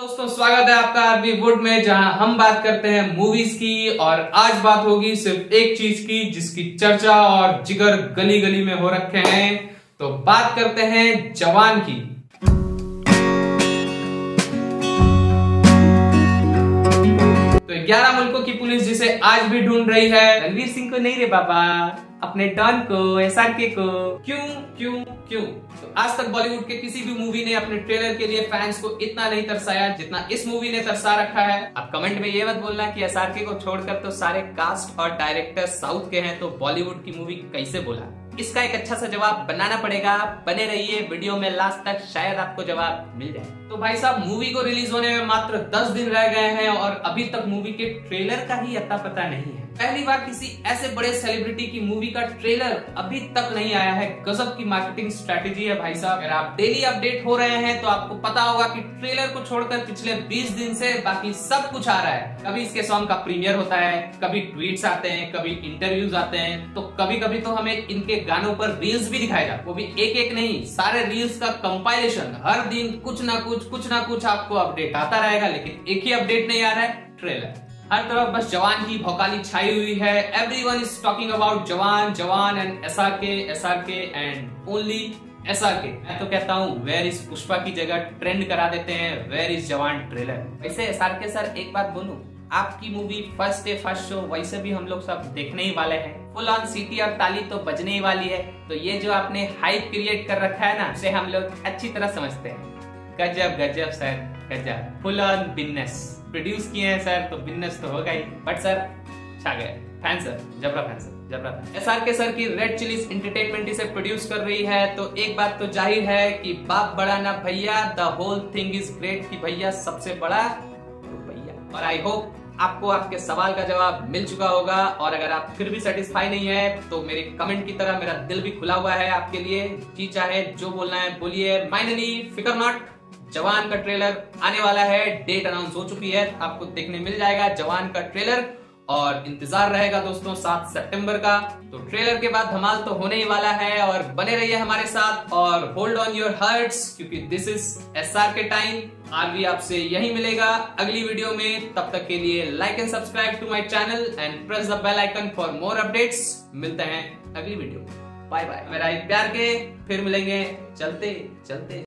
दोस्तों, स्वागत है आपका आरबी वुड में, जहाँ हम बात करते हैं मूवीज़ की, और आज बात होगी सिर्फ़ एक चीज़ की, जिसकी चर्चा और जिगर गली गली में हो रखे हैं। तो बात करते हैं जवान की। तो 11 मुल्कों की पुलिस जिसे आज भी ढूंढ रही है। रणवीर सिंह को नहीं रे बाबा, अपने डॉन को एस को। क्यों क्यों क्यों? तो आज तक बॉलीवुड के किसी भी मूवी ने अपने ट्रेलर के लिए फैंस को इतना नहीं तरसाया जितना इस मूवी ने तरसा रखा है। अब कमेंट में ये मत बोलना कि एस को छोड़कर तो सारे कास्ट और डायरेक्टर साउथ के हैं तो बॉलीवुड की मूवी कैसे बोला? इसका एक अच्छा सा जवाब बनाना पड़ेगा। बने रहिए वीडियो में, लास्ट तक शायद आपको जवाब मिल जाए। तो भाई साहब मूवी को रिलीज़ होने में मात्र 10 दिन रह गए हैं और अभी तक मूवी के ट्रेलर का ही अता पता नहीं है। पहली बार किसी ऐसे बड़े सेलिब्रिटी की मूवी का ट्रेलर अभी तक नहीं आया है। गजब की मार्केटिंग स्ट्रेटेजी है भाई साहब। अगर आप डेली अपडेट हो रहे हैं तो आपको पता होगा कि ट्रेलर को छोड़कर पिछले 20 दिन से बाकी सब कुछ आ रहा है। कभी इसके सॉन्ग का प्रीमियर होता है, कभी ट्वीट आते हैं, कभी इंटरव्यूज़ आते हैं तो कभी कभी तो हमें इनके गानों पर रील्स भी दिखाए जाते वो भी एक एक नहीं, सारे रील्स का कंपाइलेशन हर दिन कुछ ना कुछ कुछ ना कुछ आपको अपडेट आता रहेगा, लेकिन एक ही अपडेट नहीं आ रहा है ट्रेलर हर तरफ़ बस जवान की भौकाली छाई हुई है। Every one is talking about Jawan Jawan and S R K S R K and only S R K मैं तो कहता हूँ वेर इज़ पुष्पा की जगह? ट्रेंड करा देते हैं वेर इज़ जवान ट्रेलर वैसे एस आर के सर एक बात बोलू, आपकी movie first day first show वैसे भी हम लोग सब देखने ही वाले हैं। फुल ऑन सीटी और ताली तो बजने ही वाली है। तो ये जो आपने हाइप क्रिएट कर रखा है ना उसे हम लोग अच्छी तरह समझते हैं। गजब गजब, सर, गजब। फुल ऑन बिज़नेस प्रोड्यूस किए हैं, सर तो बिज़नेस तो होगा ही। बट, सर, छा गए। फ़ैन, सर, जबरा फ़ैन, सर सर की रेड चिलीज एंटरटेनमेंट इसे प्रोड्यूस कर रही है। तो एक बात तो ज़ाहिर है कि बाप बड़ा ना भैया the whole thing is great कि भैया सबसे बड़ा तो और आई होप आपको आपके सवाल का जवाब मिल चुका होगा और अगर आप फिर भी सेटिस्फाई नहीं है तो मेरे कमेंट की तरह मेरा दिल भी खुला हुआ है आपके लिए। जी चाहे जो बोलना है, बोलिए। फाइनली फिकर नॉट, जवान का ट्रेलर आने वाला है। डेट अनाउंस हो चुकी है, आपको देखने मिल जाएगा जवान का ट्रेलर और इंतज़ार रहेगा दोस्तों सात सितंबर का। तो ट्रेलर के बाद धमाल तो होने ही वाला है और बने रहिए हमारे साथ और होल्ड ऑन योर हार्ट्स क्योंकि this is S R K time RV आपसे यही मिलेगा अगली वीडियो में। तब तक के लिए like and subscribe to my channel and press the bell icon for more updates मिलते हैं अगली वीडियो बाय बाय मेरा प्यार के फिर मिलेंगे। चलते चलते।